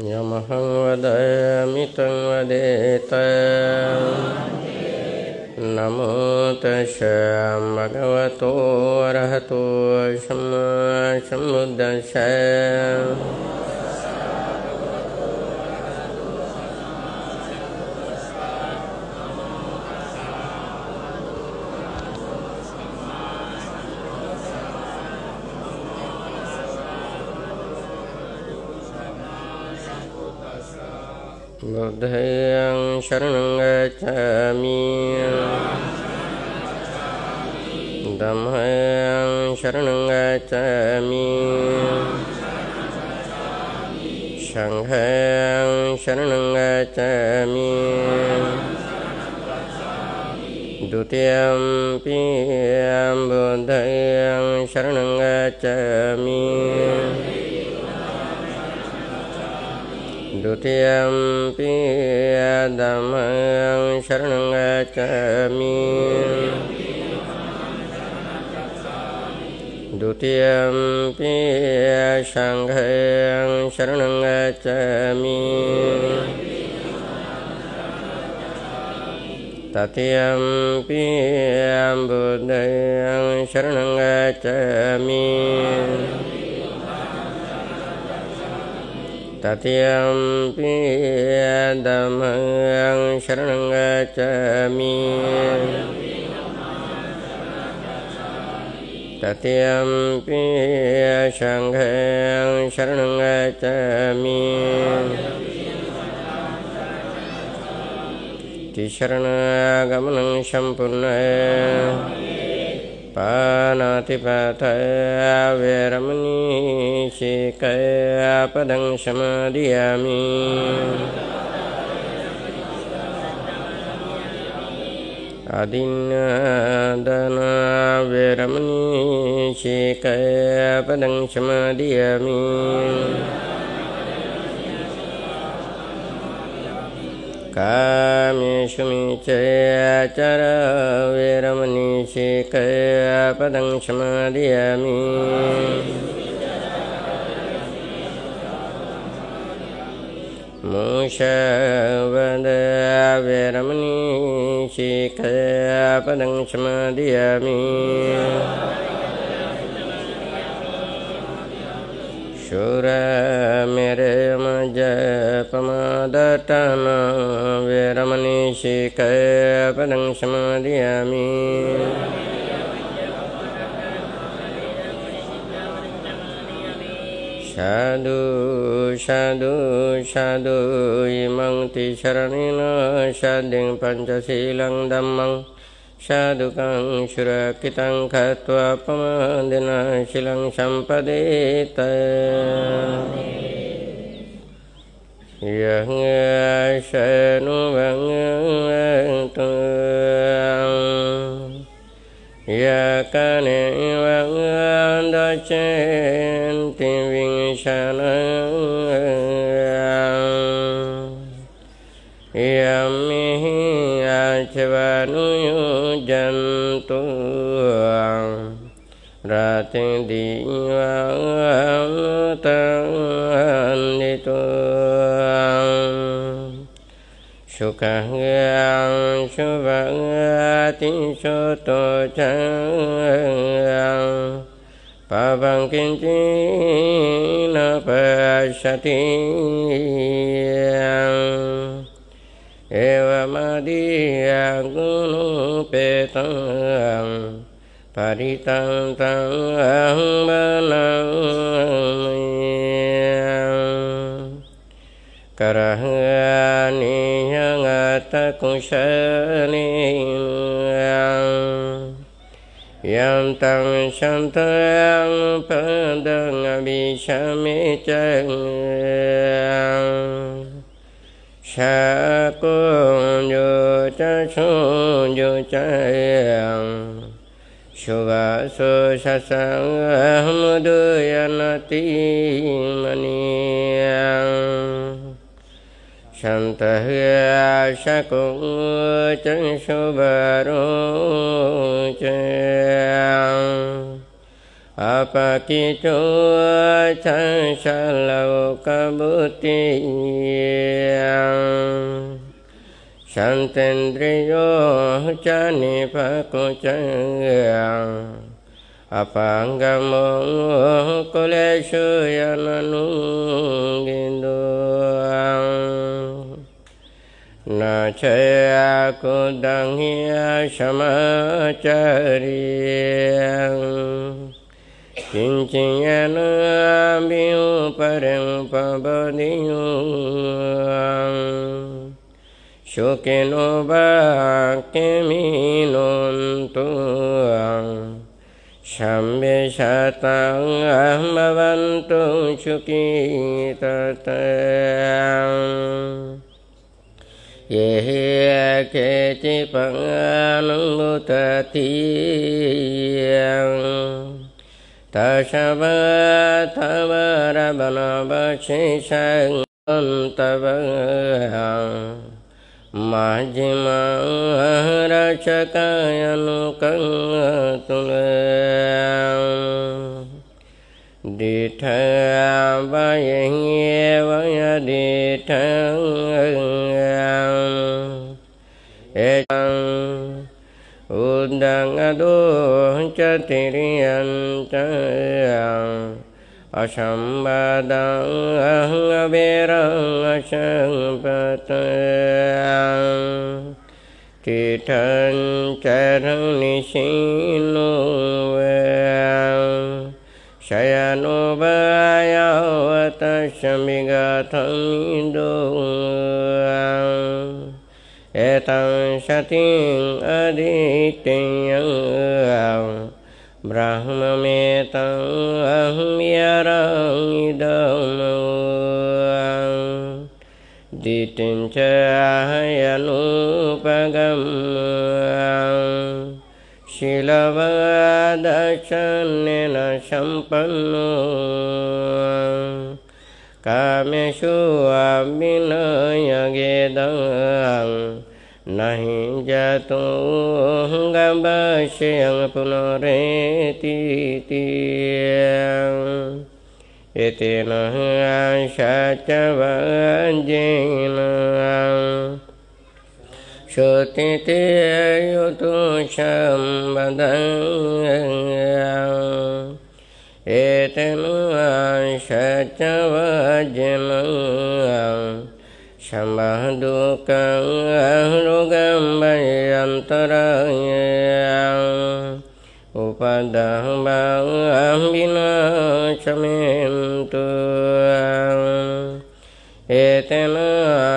යමහං වදමිතං වදේත නමෝ තස් භගවතෝ අරහතෝ සම්මා සම්බුද්දස්ස Buddhayang sharanang gacchami Dhammayang sharanang gacchami Sanghayang sharanang gacchami Dutiyampi ambuddhayang sharanang gacchami Dutiyampi ambuddhayang ดุติยมปิยดัมังชรนังกัจฉามิดุติยมปิยสังฆังชรนังกัจฉามิ Tatiyampi buddhayang saranang gacchami tatiyam damang syarang gacami tatiyam piyasanghayang syarang gacami di syarang agamanang syampunayang ปานาติปาทาเวรมณีสิกะปะดังสมาดิยามิอดินนาดานาเวรมณีสิกะปะดังสมาดิยามิ कामेषु मे च आचार विरमनिषेकया पदं क्षमादयामि। मूषवदविरमनिषेकया क्षमादयामि। शूर පමාදාටාන වේරමණී සීකය පදං සමාදියාමි සාදු සාදු සාදු ඉමං තිසරණින සාදෙන් පංචශීලං ධම්මං සාදුකං සුරකිතං කତ୍වා පමාදින ශිලං සම්පදේතය dẫn sanh văn tương và ca ni văn đã trên tìm viên sa năng và mi a cha va nu yu jan tu ra tiên đi văn tăng ni tu su ca ngang su vạn tín su tu trang pa văn kinh chi na pa sa ti. Eva ma di gunu pe tang paritang tang ahang balang karahang kusani yam tăng sam thang pa đăng bi sa mi chang sa cung yu cha su yu cha yang su va su sa sang ahmadu yanati maniyang शन्तः शकुच शुभरोच अपकितो छलौकबुति शन्तेन्द्रियो च निपकुच अपाङ्गमो कुलेषु यमनुगिन्दो chaya kudang hiya samachariyang Kinciyana biu parang pabadiyang Shukino bhaktiminun tuang Sambe satang ahmavantu sukhitatang हि पङ्गानुततीयं तशव तव रबलवशिषं तव माजिमरचकायनुकं तुल Địa thơ ba nghe với địa thơ ê chăng un đăng đô cha tỳ ri an cha asam ba đăng ang bê răng asam ba tăng thì thân cha răng ni sinh nô vang Chaya nu ba ya shamiga thang Etang satin adityang Brahma metang aham yarang idam Ditin chaya nu pagam Shilava दशनेन सम्पन्नो कामेषु अभिनयगेदं नहि जतो गवश्यं पुनरेतीति इति नः च वजेन Suti ti yutu sam badang Etamang satavajamang Sambhadukang ahrugam bayantarayang Upadahbang ambinachamim tuang เอตมั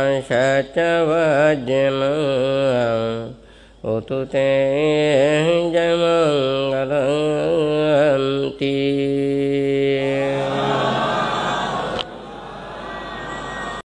งสัจวัจมังอุตุเตจมังกรันติ